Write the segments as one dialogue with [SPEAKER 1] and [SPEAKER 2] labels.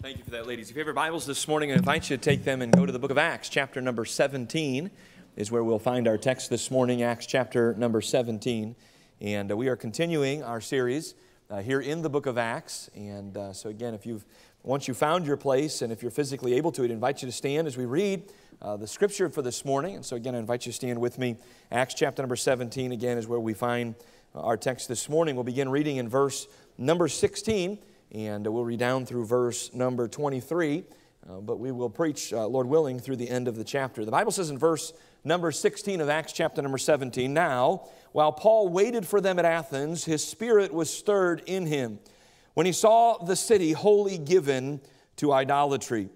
[SPEAKER 1] Thank you for that, ladies. If you have your Bibles this morning, I invite you to take them and go to the book of Acts, chapter number 17 is where we'll find our text this morning, Acts chapter number 17. And uh, we are continuing our series uh, here in the book of Acts. And uh, so, again, if you've once you found your place and if you're physically able to, I'd invite you to stand as we read uh, the scripture for this morning. And so, again, I invite you to stand with me. Acts chapter number 17, again, is where we find our text this morning. We'll begin reading in verse number 16 and we'll read down through verse number 23, uh, but we will preach, uh, Lord willing, through the end of the chapter. The Bible says in verse number 16 of Acts chapter number 17 Now, while Paul waited for them at Athens, his spirit was stirred in him when he saw the city wholly given to idolatry.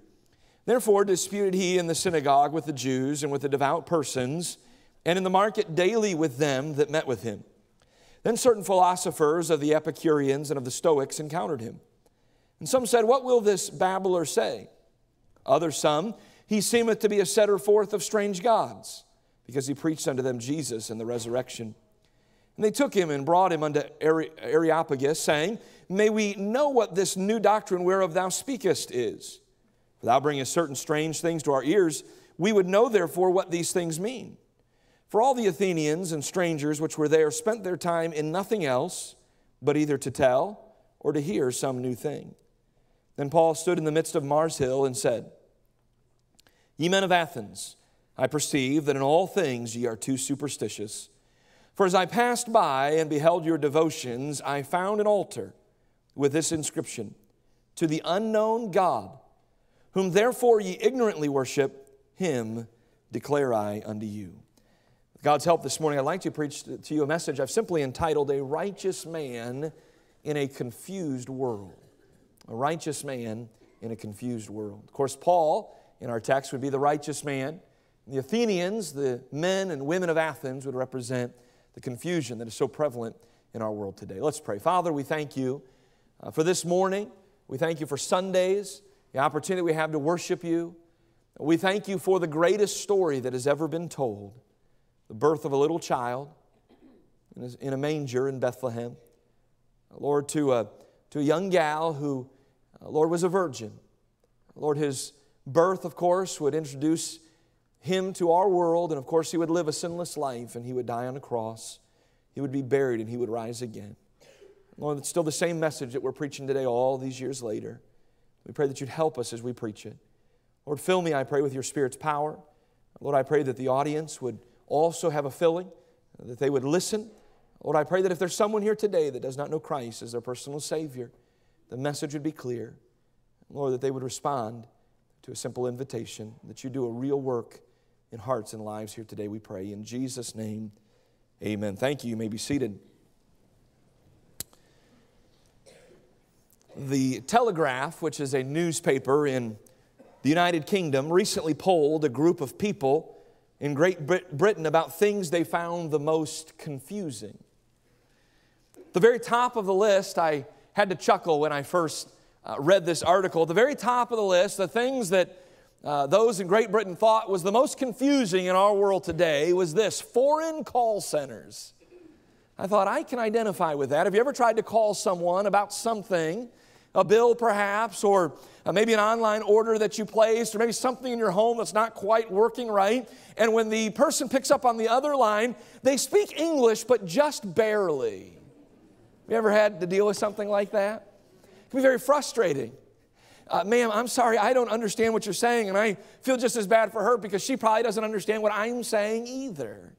[SPEAKER 1] Therefore, disputed he in the synagogue with the Jews and with the devout persons, and in the market daily with them that met with him. Then certain philosophers of the Epicureans and of the Stoics encountered him. And some said, What will this babbler say? Others, some, He seemeth to be a setter forth of strange gods, because he preached unto them Jesus and the resurrection. And they took him and brought him unto Areopagus, saying, May we know what this new doctrine whereof thou speakest is. For thou bringest certain strange things to our ears. We would know therefore what these things mean. For all the Athenians and strangers which were there spent their time in nothing else but either to tell or to hear some new thing. Then Paul stood in the midst of Mars Hill and said, Ye men of Athens, I perceive that in all things ye are too superstitious. For as I passed by and beheld your devotions, I found an altar with this inscription To the unknown God, whom therefore ye ignorantly worship, him declare I unto you. God's help this morning, I'd like to preach to you a message I've simply entitled A Righteous Man in a Confused World. A righteous man in a confused world. Of course, Paul in our text would be the righteous man. The Athenians, the men and women of Athens, would represent the confusion that is so prevalent in our world today. Let's pray. Father, we thank you uh, for this morning. We thank you for Sundays, the opportunity we have to worship you. We thank you for the greatest story that has ever been told the birth of a little child in a manger in Bethlehem. Lord, to a, to a young gal who, uh, Lord, was a virgin. Lord, his birth, of course, would introduce him to our world, and of course, he would live a sinless life and he would die on a cross. He would be buried and he would rise again. Lord, it's still the same message that we're preaching today, all these years later. We pray that you'd help us as we preach it. Lord, fill me, I pray, with your Spirit's power. Lord, I pray that the audience would also have a filling, that they would listen. Lord, I pray that if there's someone here today that does not know Christ as their personal Savior, the message would be clear. Lord, that they would respond to a simple invitation, that you do a real work in hearts and lives here today, we pray. In Jesus' name, amen. Thank you. You may be seated. The Telegraph, which is a newspaper in the United Kingdom, recently polled a group of people in Great Britain about things they found the most confusing. The very top of the list, I had to chuckle when I first uh, read this article. The very top of the list, the things that uh, those in Great Britain thought was the most confusing in our world today was this foreign call centers. I thought, I can identify with that. Have you ever tried to call someone about something, a bill perhaps, or uh, maybe an online order that you placed, or maybe something in your home that's not quite working right. And when the person picks up on the other line, they speak English, but just barely. You ever had to deal with something like that? It can be very frustrating. Uh, ma'am, I'm sorry, I don't understand what you're saying, and I feel just as bad for her because she probably doesn't understand what I'm saying either.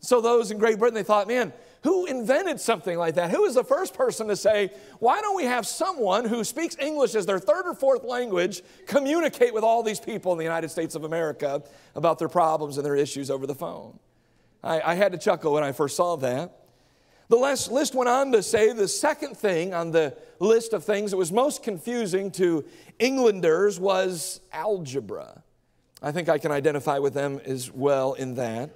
[SPEAKER 1] So, those in Great Britain, they thought, man, who invented something like that? Who was the first person to say, why don't we have someone who speaks English as their third or fourth language communicate with all these people in the United States of America about their problems and their issues over the phone? I, I had to chuckle when I first saw that. The list went on to say the second thing on the list of things that was most confusing to Englanders was algebra. I think I can identify with them as well in that.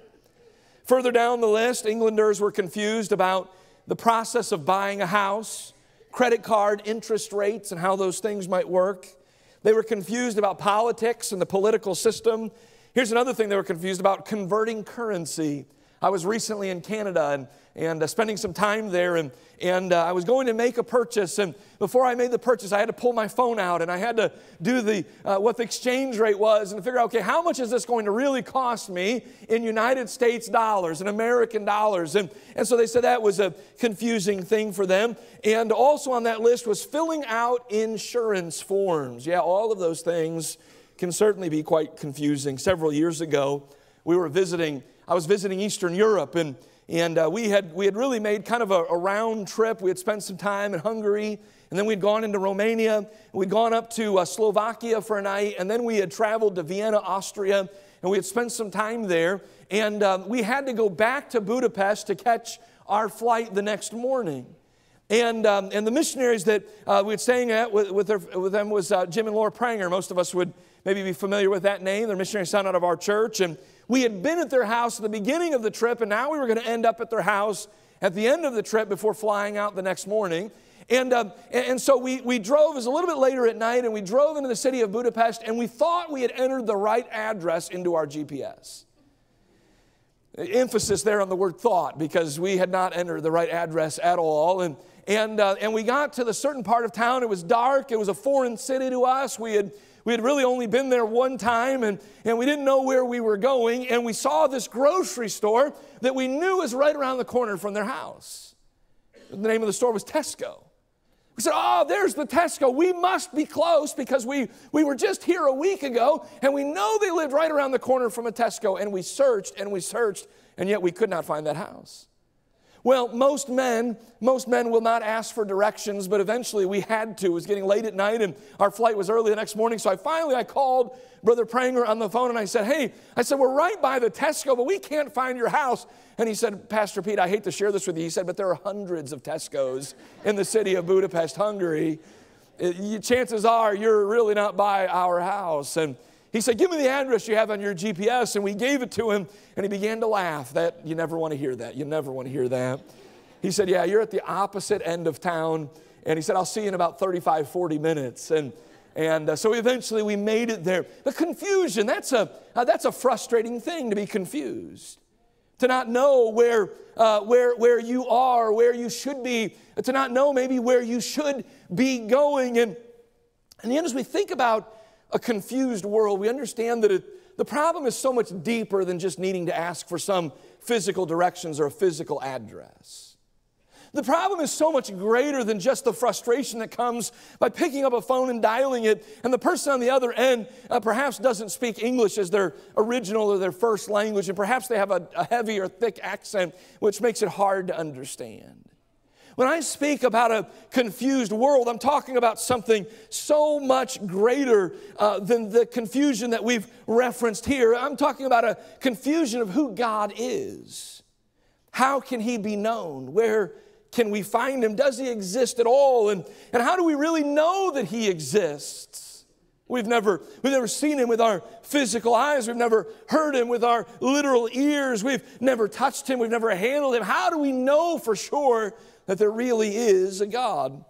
[SPEAKER 1] Further down the list, Englanders were confused about the process of buying a house, credit card interest rates, and how those things might work. They were confused about politics and the political system. Here's another thing they were confused about converting currency. I was recently in Canada and, and uh, spending some time there, and, and uh, I was going to make a purchase. And before I made the purchase, I had to pull my phone out and I had to do the, uh, what the exchange rate was and figure out, okay, how much is this going to really cost me in United States dollars and American dollars? And, and so they said that was a confusing thing for them. And also on that list was filling out insurance forms. Yeah, all of those things can certainly be quite confusing. Several years ago, we were visiting, I was visiting Eastern Europe, and, and uh, we, had, we had really made kind of a, a, round trip. We had spent some time in Hungary, and then we'd gone into Romania, we'd gone up to uh, Slovakia for a night, and then we had traveled to Vienna, Austria, and we had spent some time there. And uh, we had to go back to Budapest to catch our flight the next morning. And, um, and the missionaries that uh, we were staying at with, with, their, with them was uh, Jim and Laura Pranger. Most of us would maybe be familiar with that name. They're missionary son out of our church. And we had been at their house at the beginning of the trip, and now we were going to end up at their house at the end of the trip before flying out the next morning. And, uh, and so we, we drove, it was a little bit later at night, and we drove into the city of Budapest, and we thought we had entered the right address into our GPS. Emphasis there on the word thought, because we had not entered the right address at all. And, and, uh, and we got to the certain part of town, it was dark, it was a foreign city to us. We had we had really only been there one time and, and we didn't know where we were going. And we saw this grocery store that we knew was right around the corner from their house. The name of the store was Tesco. We said, Oh, there's the Tesco. We must be close because we, we were just here a week ago and we know they lived right around the corner from a Tesco. And we searched and we searched, and yet we could not find that house. Well, most men, most men will not ask for directions, but eventually we had to. It was getting late at night and our flight was early the next morning. So I finally I called Brother Pranger on the phone and I said, Hey, I said, we're right by the Tesco, but we can't find your house. And he said, Pastor Pete, I hate to share this with you. He said, but there are hundreds of Tesco's in the city of Budapest, Hungary. Eh, it, chances are you're really not by our house. And he said, Give me the address you have on your GPS. And we gave it to him, and he began to laugh. That you never want to hear that. You never want to hear that. He said, Yeah, you're at the opposite end of town. And he said, I'll see you in about 35, 40 minutes. And and uh, so eventually we made it there. The confusion, that's a, uh, that's a frustrating thing to be confused. To not know where, uh, where, where you are, where you should be, to not know maybe where you should be going. And, and yet, as we think about a confused world, we understand that it, the problem is so much deeper than just needing to ask for some physical directions or a physical address. The problem is so much greater than just the frustration that comes by picking up a phone and dialing it, and the person on the other end uh, perhaps doesn't speak English as their original or their first language, and perhaps they have a, a heavy or thick accent, which makes it hard to understand. When I speak about a confused world, I'm talking about something so much greater uh, than the confusion that we've referenced here. I'm talking about a confusion of who God is. How can He be known? Where can we find Him? Does He exist at all? And, and how do we really know that He exists? We've never, we've never seen him with our physical eyes. We've never heard him with our literal ears. We've never touched him. We've never handled him. How do we know for sure that there really is a God.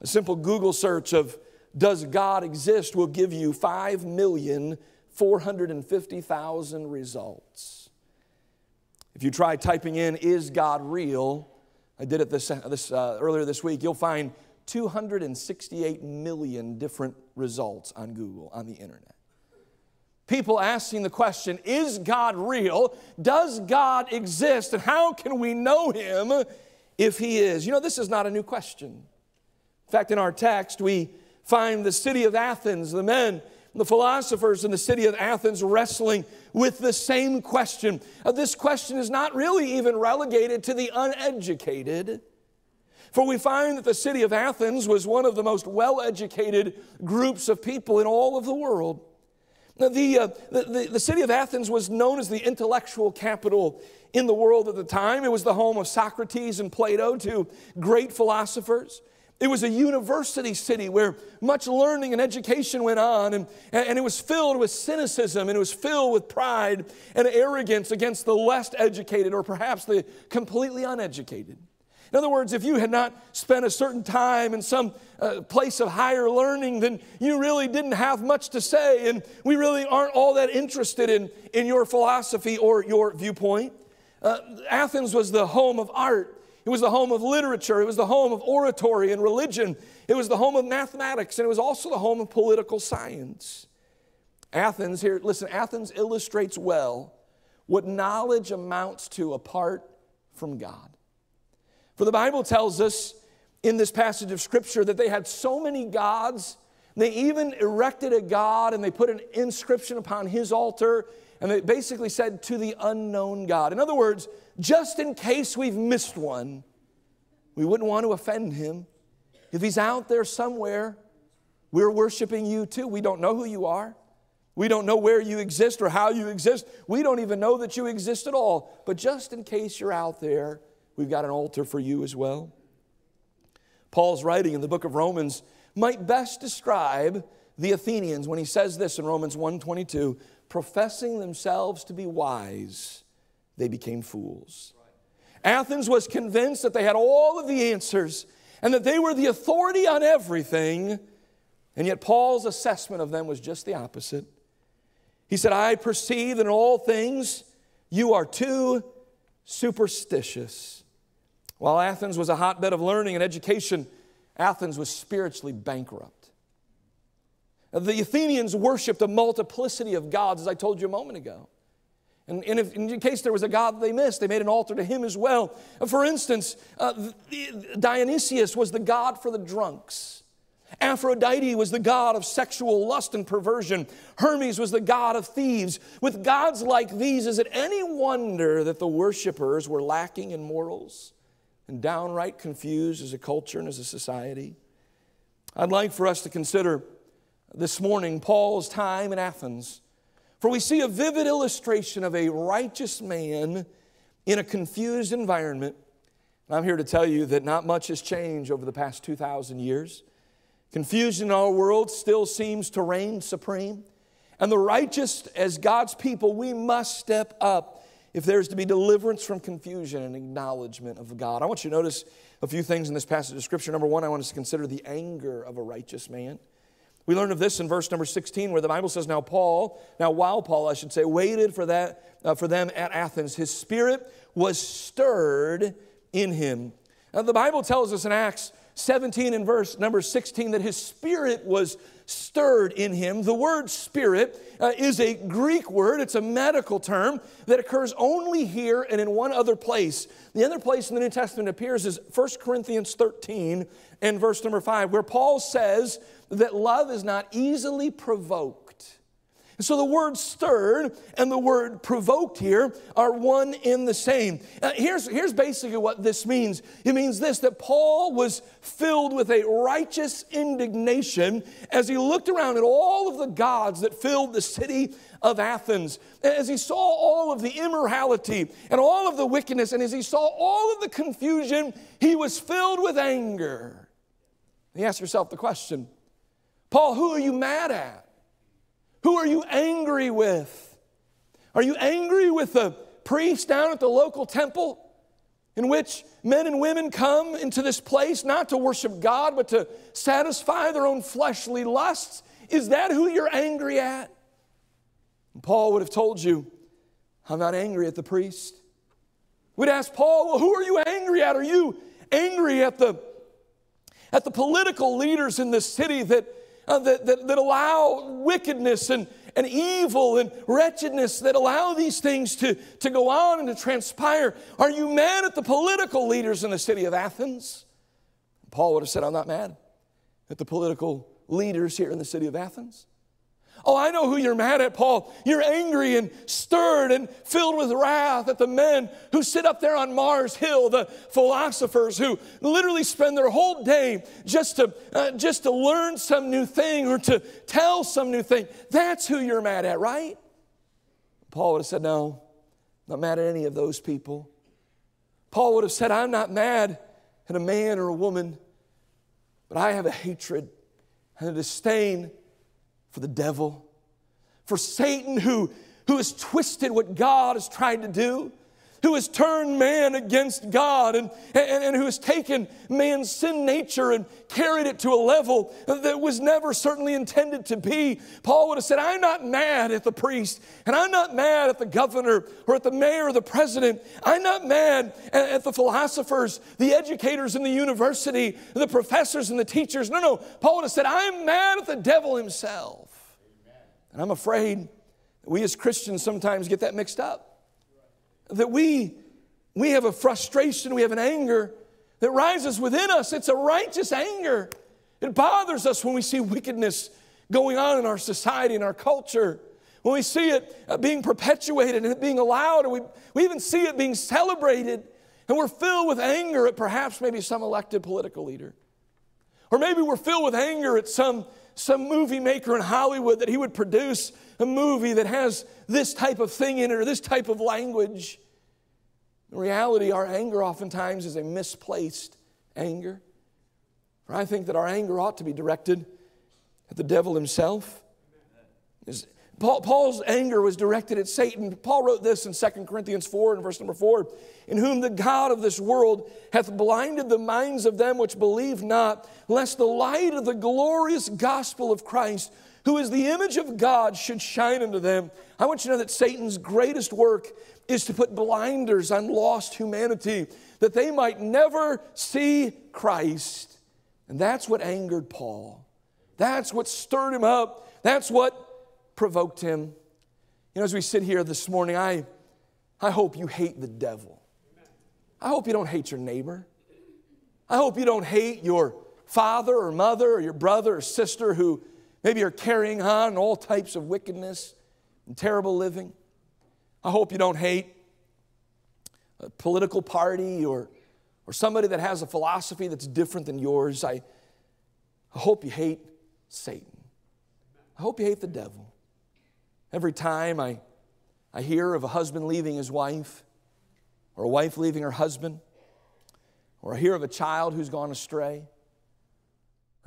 [SPEAKER 1] A simple Google search of does God exist will give you 5,450,000 results. If you try typing in, is God real? I did it this, this, uh, earlier this week, you'll find 268 million different results on Google, on the internet. People asking the question, is God real? Does God exist? And how can we know Him? If he is. You know, this is not a new question. In fact, in our text, we find the city of Athens, the men, the philosophers in the city of Athens wrestling with the same question. Uh, this question is not really even relegated to the uneducated. For we find that the city of Athens was one of the most well educated groups of people in all of the world. The, uh, the, the, the, city of Athens was known as the intellectual capital in the world at the time. It was the home of Socrates and Plato, two great philosophers. It was a university city where much learning and education went on, and, and it was filled with cynicism, and it was filled with pride and arrogance against the less educated or perhaps the completely uneducated. In other words, if you had not spent a certain time in some uh, place of higher learning, then you really didn't have much to say, and we really aren't all that interested in, in your philosophy or your viewpoint. Uh, Athens was the home of art. It was the home of literature. It was the home of oratory and religion. It was the home of mathematics, and it was also the home of political science. Athens, here, listen, Athens illustrates well what knowledge amounts to apart from God. For the Bible tells us in this passage of Scripture that they had so many gods, they even erected a God and they put an inscription upon his altar, and they basically said, To the unknown God. In other words, just in case we've missed one, we wouldn't want to offend him. If he's out there somewhere, we're worshiping you too. We don't know who you are. We don't know where you exist or how you exist. We don't even know that you exist at all. But just in case you're out there, we've got an altar for you as well. Paul's writing in the book of Romans might best describe the Athenians when he says this in Romans 1:22, professing themselves to be wise, they became fools. Athens was convinced that they had all of the answers and that they were the authority on everything, and yet Paul's assessment of them was just the opposite. He said, I perceive in all things you are too superstitious. While Athens was a hotbed of learning and education, Athens was spiritually bankrupt. The Athenians worshiped a multiplicity of gods, as I told you a moment ago. And, in case there was a god they missed, they made an altar to him as well. For instance, uh, Dionysius was the god for the drunks. Aphrodite was the god of sexual lust and perversion. Hermes was the god of thieves. With gods like these, is it any wonder that the worshippers were lacking in morals and downright confused as a culture and as a society? I'd like for us to consider this morning Paul's time in Athens, for we see a vivid illustration of a righteous man in a confused environment. And I'm here to tell you that not much has changed over the past 2,000 years. Confusion in our world still seems to reign supreme. And the righteous, as God's people, we must step up if there's to be deliverance from confusion and acknowledgement of God. I want you to notice a few things in this passage of Scripture. Number one, I want us to consider the anger of a righteous man. We learn of this in verse number 16, where the Bible says, Now Paul, now while Paul, I should say, waited for, that, uh, for them at Athens, his spirit was stirred in him. Now, the Bible tells us in Acts 17 and verse number 16 that his spirit was stirred in him. The word spirit uh, is a Greek word, it's a medical term that occurs only here and in one other place. The other place in the New Testament appears is 1 Corinthians 13 and verse number 5, where Paul says that love is not easily provoked so the word stirred and the word provoked here are one in the same. Uh, here's, here's basically what this means it means this that Paul was filled with a righteous indignation as he looked around at all of the gods that filled the city of Athens, as he saw all of the immorality and all of the wickedness, and as he saw all of the confusion, he was filled with anger. You ask yourself the question Paul, who are you mad at? Who are you angry with? Are you angry with the priest down at the local temple in which men and women come into this place not to worship God but to satisfy their own fleshly lusts? Is that who you're angry at? And Paul would have told you, I'm not angry at the priest. We'd ask Paul, well, who are you angry at? Are you angry at the, at the political leaders in this city that uh, that, that, that allow wickedness and, and evil and wretchedness that allow these things to, to go on and to transpire? Are you mad at the political leaders in the city of Athens? Paul would have said, I'm not mad at the political leaders here in the city of Athens. Oh, I know who you're mad at, Paul. You're angry and stirred and filled with wrath at the men who sit up there on Mars Hill, the philosophers who literally spend their whole day just to, uh, just to learn some new thing or to tell some new thing. That's who you're mad at, right? Paul would have said, No, not mad at any of those people. Paul would have said, I'm not mad at a man or a woman, but I have a hatred and a disdain for the devil, for Satan who, who has twisted what God has tried to do. Who has turned man against God and, and, and, who has taken man's sin nature and carried it to a level that was never certainly intended to be. Paul would have said, I'm not mad at the priest, and I'm not mad at the governor or at the mayor or the president. I'm not mad at, at the philosophers, the educators in the university, the professors and the teachers. No, no. Paul would have said, I'm mad at the devil himself. Amen. And I'm afraid we as Christians sometimes get that mixed up that we, we have a frustration, we have an anger that rises within us. It's a righteous anger. It bothers us when we see wickedness going on in our society, in our culture. When we see it uh, being perpetuated and it being allowed, and we, we even see it being celebrated, and we're filled with anger at perhaps maybe some elected political leader. Or maybe we're filled with anger at some, some movie maker in Hollywood that he would produce a movie that has this type of thing in it or this type of language. In reality, our anger oftentimes is a misplaced anger. For I think that our anger ought to be directed at the devil himself. Paul, Paul's anger was directed at Satan. Paul wrote this in 2 Corinthians 4 and verse number 4 In whom the God of this world hath blinded the minds of them which believe not, lest the light of the glorious gospel of Christ, who is the image of God, should shine unto them. I want you to know that Satan's greatest work is to put blinders on lost humanity that they might never see Christ. And that's what angered Paul. That's what stirred him up. That's what provoked him. You know, as we sit here this morning, I, I hope you hate the devil. I hope you don't hate your neighbor. I hope you don't hate your father or mother or your brother or sister who maybe you're carrying on all types of wickedness and terrible living. I hope you don't hate a political party or, or somebody that has a philosophy that's different than yours. I, I hope you hate Satan. I hope you hate the devil. Every time I, I hear of a husband leaving his wife, or a wife leaving her husband, or I hear of a child who's gone astray,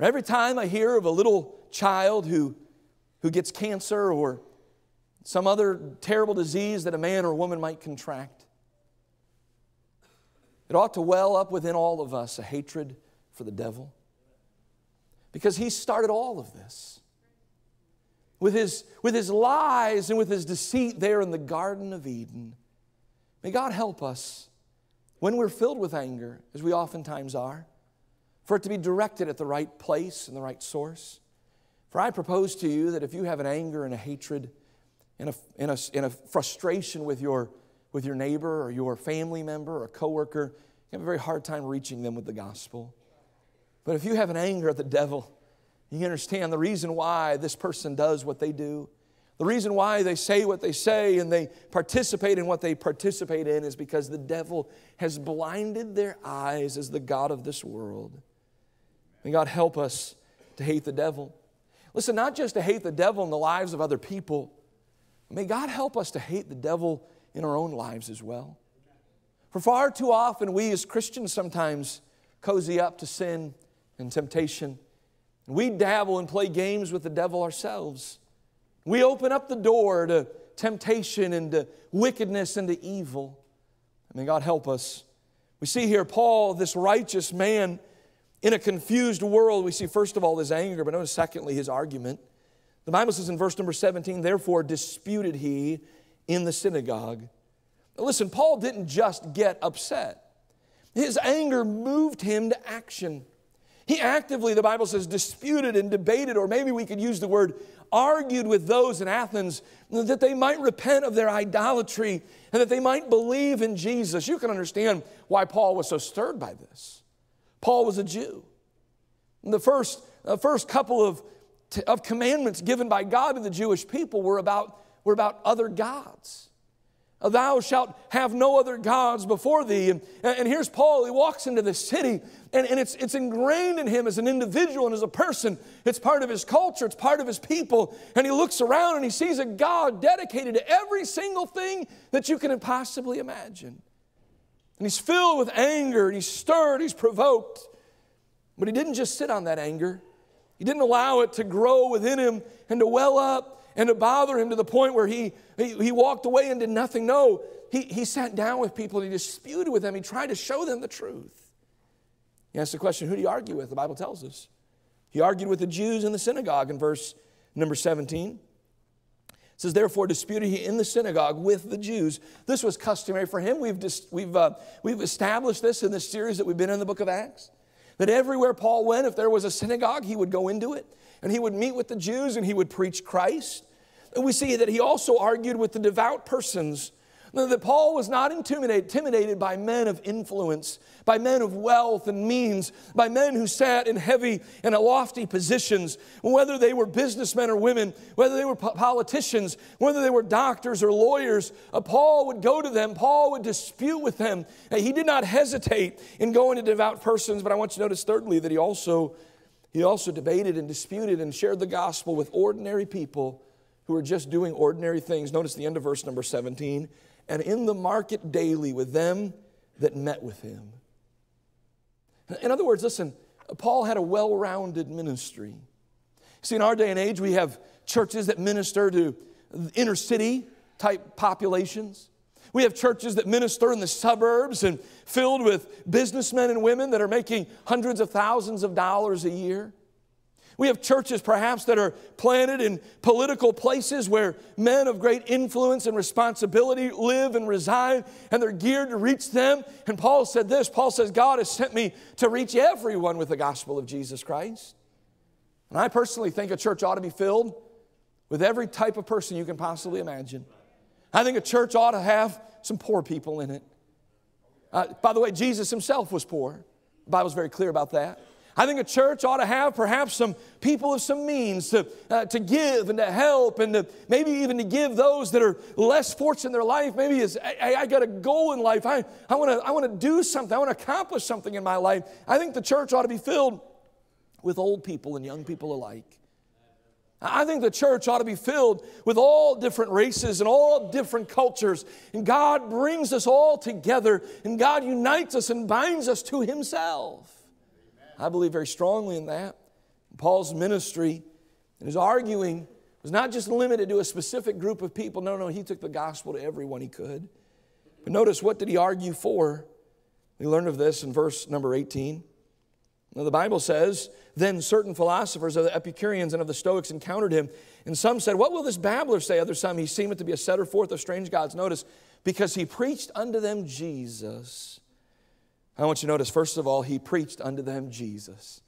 [SPEAKER 1] every time I hear of a little child who, who gets cancer or some other terrible disease that a man or a woman might contract. It ought to well up within all of us a hatred for the devil because he started all of this. With his, with his lies and with his deceit there in the Garden of Eden. May God help us when we're filled with anger, as we oftentimes are, for it to be directed at the right place and the right source. For I propose to you that if you have an anger and a hatred, in a, in a, in a frustration with your, with your neighbor or your family member or coworker, you have a very hard time reaching them with the gospel. But if you have an anger at the devil, you understand the reason why this person does what they do. The reason why they say what they say and they participate in what they participate in is because the devil has blinded their eyes as the God of this world. May God help us to hate the devil. Listen, not just to hate the devil in the lives of other people, May God help us to hate the devil in our own lives as well. For far too often, we as Christians sometimes cozy up to sin and temptation. We dabble and play games with the devil ourselves. We open up the door to temptation and to wickedness and to evil. May God help us. We see here Paul, this righteous man, in a confused world. We see, first of all, his anger, but notice, secondly, his argument. The Bible says in verse number 17, therefore disputed he in the synagogue. Now listen, Paul didn't just get upset, his anger moved him to action. He actively, the Bible says, disputed and debated, or maybe we could use the word argued with those in Athens that they might repent of their idolatry and that they might believe in Jesus. You can understand why Paul was so stirred by this. Paul was a Jew. the first, the first couple of of commandments given by God to the Jewish people were about, were about other gods. Thou shalt have no other gods before thee. And, and here's Paul, he walks into this city, and, and it's, it's ingrained in him as an individual and as a person. It's part of his culture, it's part of his people. And he looks around and he sees a God dedicated to every single thing that you can possibly imagine. And he's filled with anger, and he's stirred, he's provoked. But he didn't just sit on that anger. He didn't allow it to grow within him and to well up and to bother him to the point where he, he, he walked away and did nothing. No, he, he sat down with people and he disputed with them. He tried to show them the truth. He asked the question, Who do you argue with? The Bible tells us. He argued with the Jews in the synagogue in verse number 17. Says, Therefore, disputed he in the synagogue with the Jews. This was customary for him. We've, dis- we've, uh, we've established this in this series that we've been in the book of Acts. That everywhere Paul went, if there was a synagogue, he would go into it and he would meet with the Jews and he would preach Christ. And we see that he also argued with the devout persons that Paul was not intimidated, intimidated by men of influence, by men of wealth and means, by men who sat in heavy and lofty positions, whether they were businessmen or women, whether they were politicians, whether they were doctors or lawyers. Uh, Paul would go to them, Paul would dispute with them. he did not hesitate in going to devout persons, but I want you to notice, thirdly, that he also, he also debated and disputed and shared the gospel with ordinary people who are just doing ordinary things. Notice the end of verse number 17 and in the market daily with them that met with him. In other words, listen, Paul had a well rounded ministry. See, in our day and age, we have churches that minister to inner city type populations. We have churches that minister in the suburbs and filled with businessmen and women that are making hundreds of thousands of dollars a year. We have churches perhaps that are planted in political places where men of great influence and responsibility live and reside, and they're geared to reach them. And Paul said this Paul says, God has sent me to reach everyone with the gospel of Jesus Christ. And I personally think a church ought to be filled with every type of person you can possibly imagine. I think a church ought to have some poor people in it. Uh, by the way, Jesus himself was poor. The Bible's very clear about that. I think a church ought to have perhaps some people of some means to, uh, to give and to help and to maybe even to give those that are less fortunate in their life. Maybe is I, I got a goal in life. I, I want to I wanna do something. I want to accomplish something in my life. I think the church ought to be filled with old people and young people alike. I think the church ought to be filled with all different races and all different cultures. And God brings us all together and God unites us and binds us to Himself. I believe very strongly in that. Paul's ministry and his arguing was not just limited to a specific group of people. No, no, he took the gospel to everyone he could. But notice what did he argue for? We learn of this in verse number 18. Now, the Bible says, Then certain philosophers of the Epicureans and of the Stoics encountered him, and some said, What will this babbler say? Others, some, he seemeth to be a setter forth of strange gods. Notice, because he preached unto them Jesus I want you to notice, first of all, he preached unto them Jesus.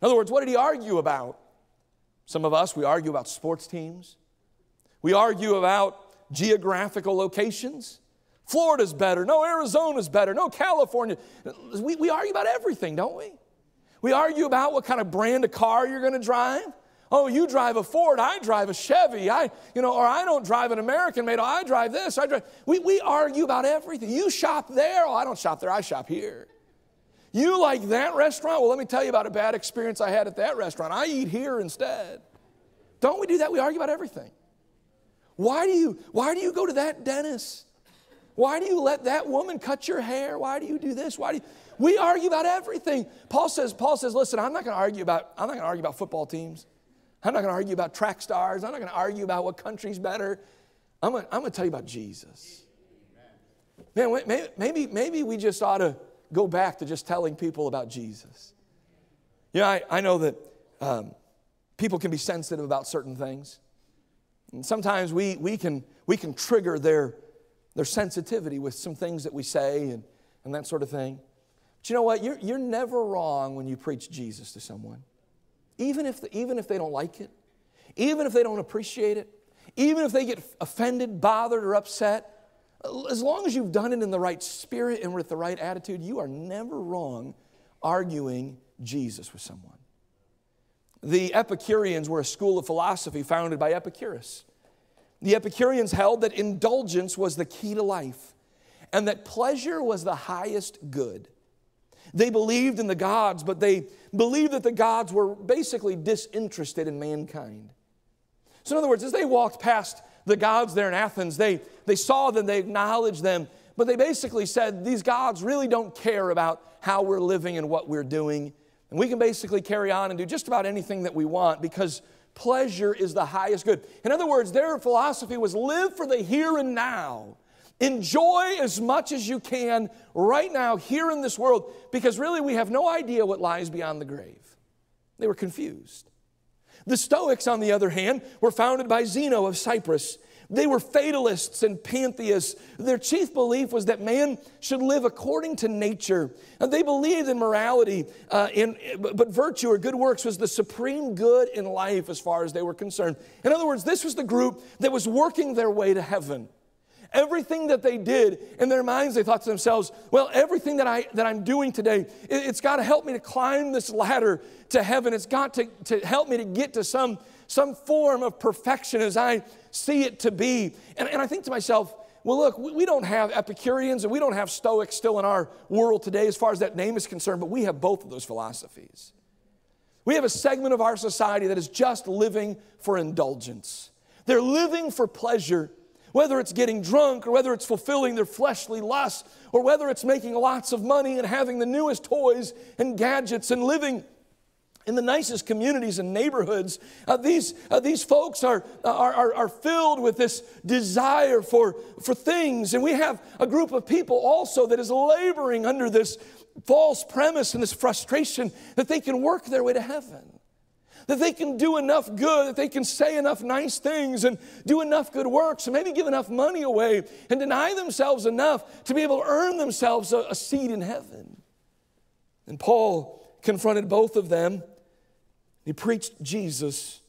[SPEAKER 1] In other words, what did he argue about? Some of us, we argue about sports teams. We argue about geographical locations. Florida's better. No, Arizona's better. No, California. We, we argue about everything, don't we? We argue about what kind of brand of car you're going to drive. Oh, you drive a Ford, I drive a Chevy, I, you know, or I don't drive an American made, oh, I drive this, I drive. We, we argue about everything. You shop there, oh, I don't shop there, I shop here. You like that restaurant? Well, let me tell you about a bad experience I had at that restaurant. I eat here instead. Don't we do that? We argue about everything. Why do you, why do you go to that dentist? Why do you let that woman cut your hair? Why do you do this? Why do you, we argue about everything. Paul says, Paul says, listen, I'm not going to argue about, I'm not going to argue about football teams. I'm not going to argue about track stars. I'm not going to argue about what country's better. I'm going, to tell you about Jesus. Man, maybe, maybe we just ought to go back to just telling people about Jesus. You know, I, I know that um, people can be sensitive about certain things. And sometimes we, we, can, we can trigger their, their sensitivity with some things that we say and, and that sort of thing. But you know what? You're, you're never wrong when you preach Jesus to someone even if, the, even if they don't like it, even if they don't appreciate it, even if they get offended, bothered, or upset, as long as you've done it in the right spirit and with the right attitude, you are never wrong arguing Jesus with someone. The Epicureans were a school of philosophy founded by Epicurus. The Epicureans held that indulgence was the key to life and that pleasure was the highest good. They believed in the gods, but they believed that the gods were basically disinterested in mankind. So, in other words, as they walked past the gods there in Athens, they, they saw them, they acknowledged them, but they basically said, These gods really don't care about how we're living and what we're doing. And we can basically carry on and do just about anything that we want because pleasure is the highest good. In other words, their philosophy was live for the here and now. Enjoy as much as you can right now here in this world because really we have no idea what lies beyond the grave. They were confused. The Stoics, on the other hand, were founded by Zeno of Cyprus. They were fatalists and pantheists. Their chief belief was that man should live according to nature. And they believed in morality, uh, in, but virtue or good works was the supreme good in life as far as they were concerned. In other words, this was the group that was working their way to heaven. Everything that they did in their minds, they thought to themselves, well, everything that, I, that I'm doing today, it, it's got to help me to climb this ladder to heaven. It's got to, to help me to get to some, some form of perfection as I see it to be. And, and I think to myself, well, look, we don't have Epicureans and we don't have Stoics still in our world today as far as that name is concerned, but we have both of those philosophies. We have a segment of our society that is just living for indulgence. They're living for pleasure whether it's getting drunk or whether it's fulfilling their fleshly lusts or whether it's making lots of money and having the newest toys and gadgets and living in the nicest communities and neighborhoods, uh, these, uh, these folks are, are, are, filled with this desire for, for things. And we have a group of people also that is laboring under this false premise and this frustration that they can work their way to heaven that they can do enough good, that they can say enough nice things and do enough good works, and maybe give enough money away and deny themselves enough to be able to earn themselves a, a seat in heaven. And Paul confronted both of them. He preached Jesus.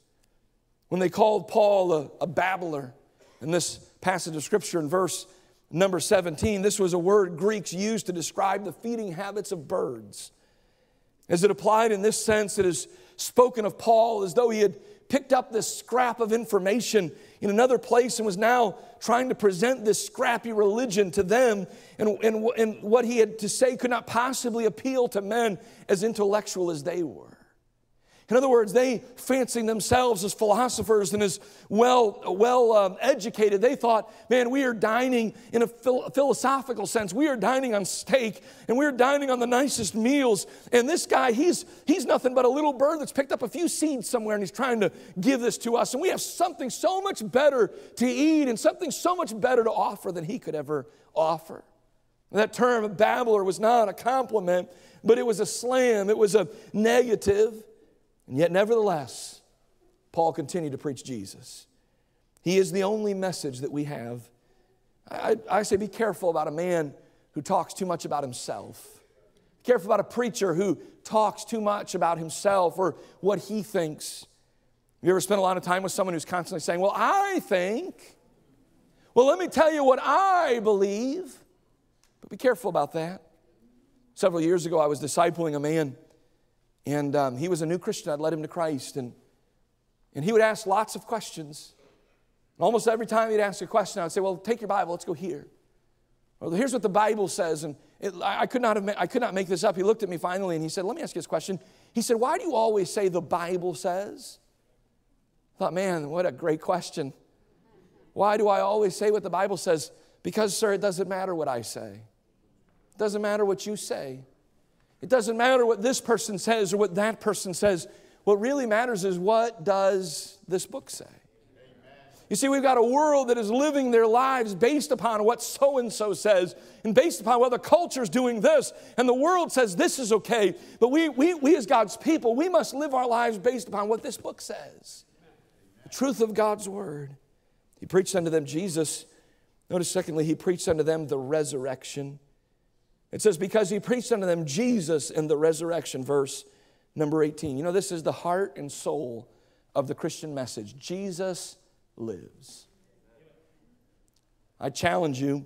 [SPEAKER 1] When they called Paul a, a babbler, in this passage of scripture in verse number 17, this was a word Greeks used to describe the feeding habits of birds. As it applied in this sense, it is spoken of Paul as though he had picked up this scrap of information in another place and was now trying to present this scrappy religion to them. And, and, and what he had to say could not possibly appeal to men as intellectual as they were. In other words, they fancying themselves as philosophers and as well, well um, educated, they thought, man, we are dining in a phil- philosophical sense. We are dining on steak and we are dining on the nicest meals. And this guy, he's, he's nothing but a little bird that's picked up a few seeds somewhere and he's trying to give this to us. And we have something so much better to eat and something so much better to offer than he could ever offer. That term, babbler, was not a compliment, but it was a slam, it was a negative. And yet, nevertheless, Paul continued to preach Jesus. He is the only message that we have. I, I, say be careful about a man who talks too much about himself. Be careful about a preacher who talks too much about himself or what he thinks. You ever spent a lot of time with someone who's constantly saying, Well, I think. Well, let me tell you what I believe. But be careful about that. Several years ago, I was discipling a man and um, he was a new Christian. I'd led him to Christ. And, and he would ask lots of questions. Almost every time he'd ask a question, I'd say, Well, take your Bible, let's go here. Well, here's what the Bible says. And it, I, I, could not have, I could not make this up. He looked at me finally and he said, Let me ask you this question. He said, Why do you always say the Bible says? I thought, man, what a great question. Why do I always say what the Bible says? Because, sir, it doesn't matter what I say. It doesn't matter what you say. It doesn't matter what this person says or what that person says. What really matters is what does this book say? You see, we've got a world that is living their lives based upon what so and so says and based upon whether the culture is doing this, and the world says this is okay. But we, we, we, as God's people, we must live our lives based upon what this book says the truth of God's word. He preached unto them Jesus. Notice, secondly, he preached unto them the resurrection. It says, because he preached unto them Jesus in the resurrection, verse number 18. You know, this is the heart and soul of the Christian message Jesus lives. I challenge you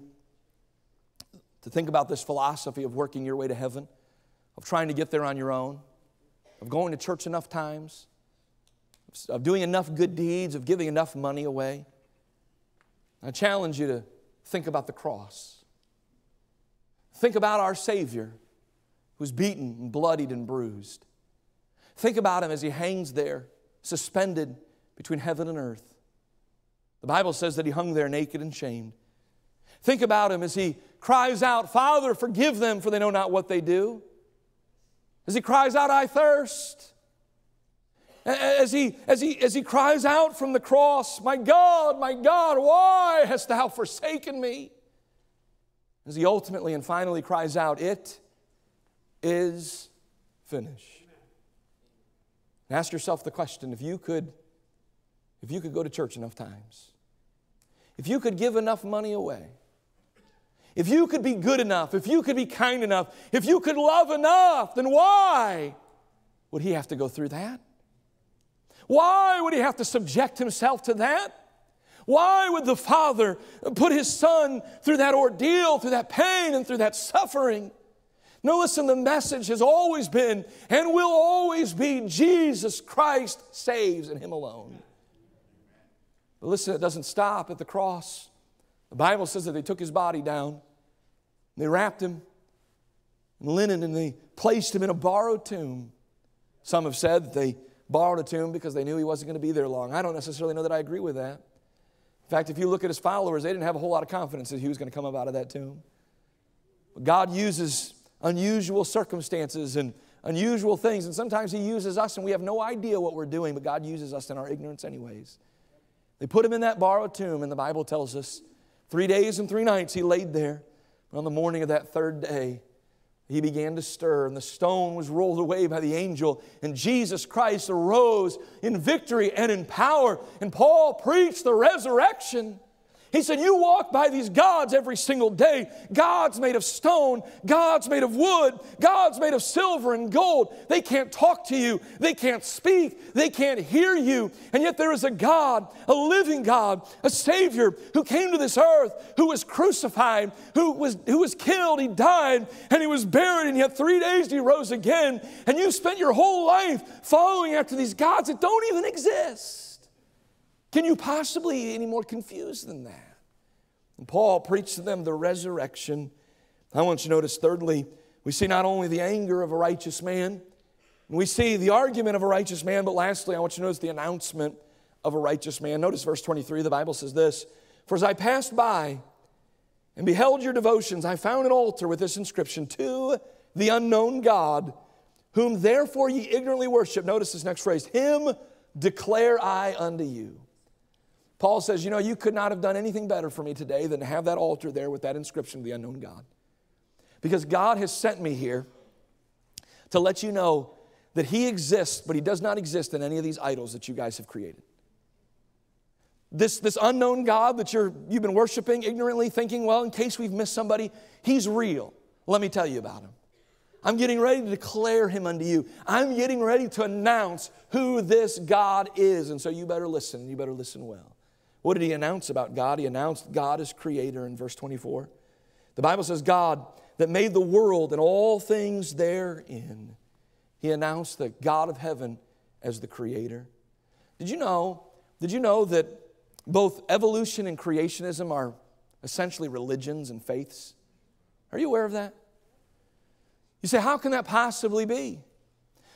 [SPEAKER 1] to think about this philosophy of working your way to heaven, of trying to get there on your own, of going to church enough times, of doing enough good deeds, of giving enough money away. I challenge you to think about the cross. Think about our Savior who's beaten and bloodied and bruised. Think about him as he hangs there, suspended between heaven and earth. The Bible says that he hung there naked and shamed. Think about him as he cries out, Father, forgive them, for they know not what they do. As he cries out, I thirst. as he, as, he, as he cries out from the cross, My God, my God, why hast thou forsaken me? As he ultimately and finally cries out, It is finished. And ask yourself the question if you could, if you could go to church enough times, if you could give enough money away, if you could be good enough, if you could be kind enough, if you could love enough, then why would he have to go through that? Why would he have to subject himself to that? Why would the Father put his Son through that ordeal, through that pain, and through that suffering? No, listen, the message has always been and will always be Jesus Christ saves and Him alone. But listen, it doesn't stop at the cross. The Bible says that they took his body down, they wrapped him in linen, and they placed him in a borrowed tomb. Some have said that they borrowed a tomb because they knew he wasn't going to be there long. I don't necessarily know that I agree with that. In fact, if you look at his followers, they didn't have a whole lot of confidence that he was going to come up out of that tomb. But God uses unusual circumstances and unusual things, and sometimes he uses us and we have no idea what we're doing, but God uses us in our ignorance, anyways. They put him in that borrowed tomb, and the Bible tells us three days and three nights he laid there. And On the morning of that third day, he began to stir, and the stone was rolled away by the angel, and Jesus Christ arose in victory and in power. And Paul preached the resurrection. He said, You walk by these gods every single day. Gods made of stone, gods made of wood, gods made of silver and gold. They can't talk to you, they can't speak, they can't hear you. And yet there is a God, a living God, a Savior who came to this earth, who was crucified, who was, who was killed, he died, and he was buried, and yet three days he rose again. And you spent your whole life following after these gods that don't even exist. Can you possibly be any more confused than that? And Paul preached to them the resurrection. I want you to notice, thirdly, we see not only the anger of a righteous man, we see the argument of a righteous man, but lastly, I want you to notice the announcement of a righteous man. Notice verse 23, the Bible says this For as I passed by and beheld your devotions, I found an altar with this inscription To the unknown God, whom therefore ye ignorantly worship. Notice this next phrase Him declare I unto you. Paul says, You know, you could not have done anything better for me today than to have that altar there with that inscription, of the unknown God. Because God has sent me here to let you know that He exists, but He does not exist in any of these idols that you guys have created. This, this unknown God that you're, you've been worshiping ignorantly, thinking, well, in case we've missed somebody, He's real. Let me tell you about Him. I'm getting ready to declare him unto you. I'm getting ready to announce who this God is. And so you better listen. You better listen well. What did he announce about God? He announced God as creator in verse 24. The Bible says, God that made the world and all things therein. He announced the God of heaven as the creator. Did you know? Did you know that both evolution and creationism are essentially religions and faiths? Are you aware of that? You say, how can that possibly be?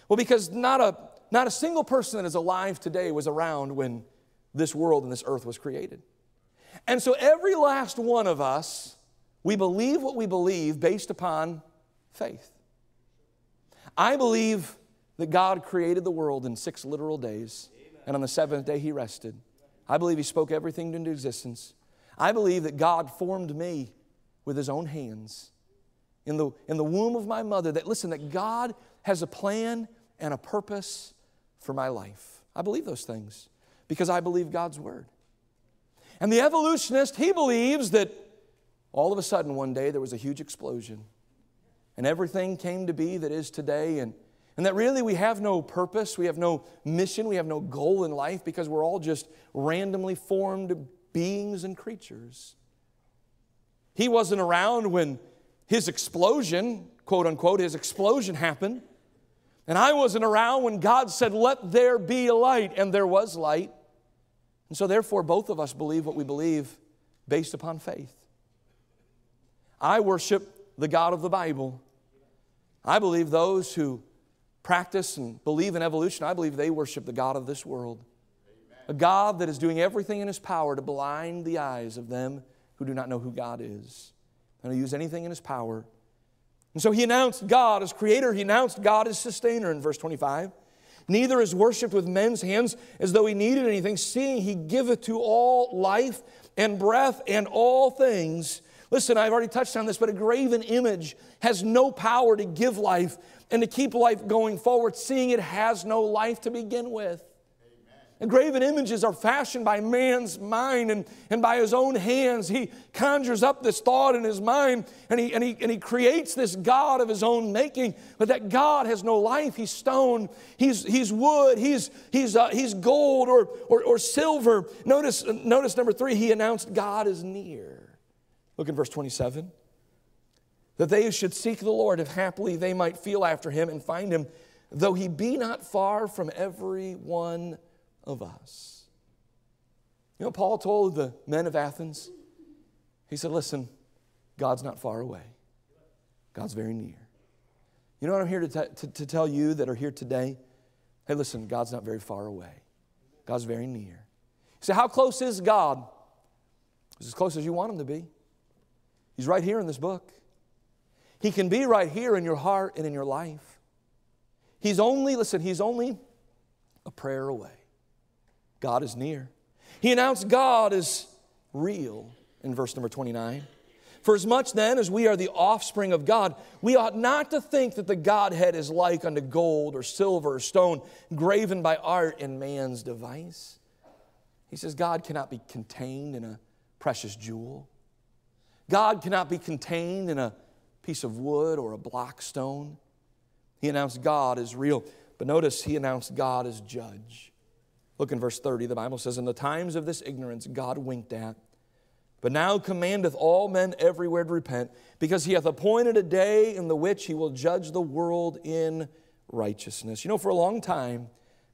[SPEAKER 1] Well, because not a, not a single person that is alive today was around when this world and this earth was created. And so every last one of us, we believe what we believe based upon faith. I believe that God created the world in six literal days, and on the seventh day he rested. I believe he spoke everything into existence. I believe that God formed me with his own hands in the, in the womb of my mother. That, listen, that God has a plan and a purpose for my life. I believe those things because I believe God's word. And the evolutionist, he believes that all of a sudden one day there was a huge explosion and everything came to be that is today and and that really we have no purpose, we have no mission, we have no goal in life because we're all just randomly formed beings and creatures. He wasn't around when his explosion, quote unquote, his explosion happened. And I wasn't around when God said, Let there be light, and there was light. And so, therefore, both of us believe what we believe based upon faith. I worship the God of the Bible. I believe those who practice and believe in evolution, I believe they worship the God of this world. A God that is doing everything in His power to blind the eyes of them who do not know who God is. And He'll use anything in His power and so he announced God as creator, he announced God as sustainer in verse 25. Neither is worshipped with men's hands as though he needed anything, seeing he giveth to all life and breath and all things. Listen, I've already touched on this, but a graven image has no power to give life and to keep life going forward, seeing it has no life to begin with. And graven images are fashioned by man's mind and, and by his own hands. He conjures up this thought in his mind and he, and, he, and he creates this God of his own making. But that God has no life. He's stone, he's, he's wood, he's, he's, uh, he's gold or, or, or silver. Notice, notice number three, he announced God is near. Look in verse 27. That they should seek the Lord, if happily they might feel after him and find him, though he be not far from every one of us. You know, Paul told the men of Athens, he said, Listen, God's not far away, God's very near. You know what I'm here to, t- to, to tell you that are here today? Hey, listen, God's not very far away, God's very near. Say, How close is God? He's as close as you want him to be. He's right here in this book. He can be right here in your heart and in your life. He's only, listen, he's only a prayer away. God is near. He announced God is real in verse number 29. For as much then as we are the offspring of God, we ought not to think that the Godhead is like unto gold or silver or stone, graven by art in man's device. He says God cannot be contained in a precious jewel. God cannot be contained in a piece of wood or a block stone. He announced God is real. But notice he announced God as judge. Look in verse 30, the Bible says, In the times of this ignorance God winked at, but now commandeth all men everywhere to repent, because he hath appointed a day in the which he will judge the world in righteousness. You know, for a long time,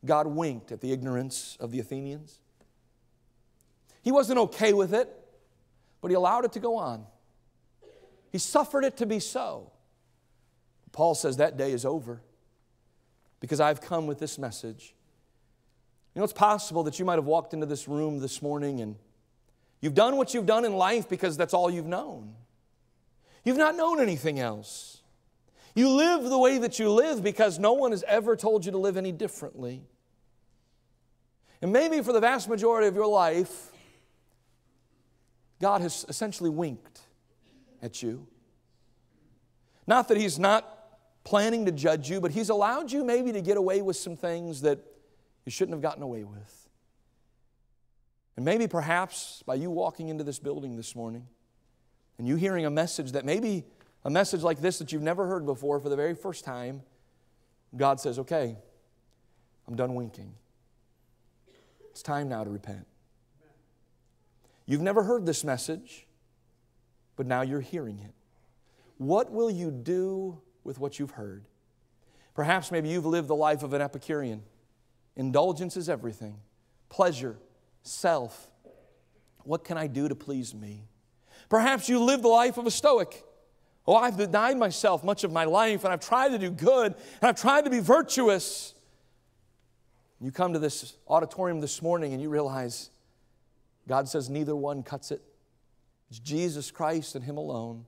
[SPEAKER 1] God winked at the ignorance of the Athenians. He wasn't okay with it, but he allowed it to go on. He suffered it to be so. Paul says that day is over because I've come with this message you know, it's possible that you might have walked into this room this morning and you've done what you've done in life because that's all you've known. You've not known anything else. You live the way that you live because no one has ever told you to live any differently. And maybe for the vast majority of your life, God has essentially winked at you. Not that He's not planning to judge you, but He's allowed you maybe to get away with some things that you shouldn't have gotten away with. And maybe perhaps by you walking into this building this morning and you hearing a message that maybe a message like this that you've never heard before for the very first time, God says, okay, I'm done winking. It's time now to repent. You've never heard this message, but now you're hearing it. What will you do with what you've heard? Perhaps maybe you've lived the life of an Epicurean. Indulgence is everything. Pleasure, self. What can I do to please me? Perhaps you live the life of a Stoic. Oh, I've denied myself much of my life and I've tried to do good and I've tried to be virtuous. You come to this auditorium this morning and you realize God says neither one cuts it. It's Jesus Christ and Him alone.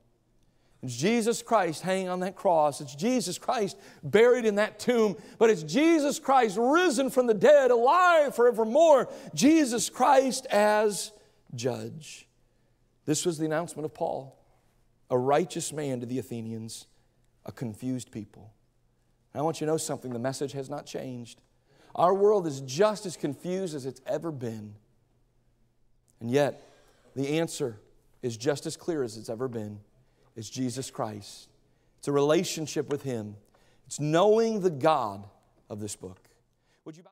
[SPEAKER 1] It's Jesus Christ hanging on that cross. It's Jesus Christ buried in that tomb. But it's Jesus Christ risen from the dead, alive forevermore. Jesus Christ as judge. This was the announcement of Paul, a righteous man to the Athenians, a confused people. I want you to know something the message has not changed. Our world is just as confused as it's ever been. And yet, the answer is just as clear as it's ever been is Jesus Christ. It's a relationship with Him, it's knowing the God of this book. Would you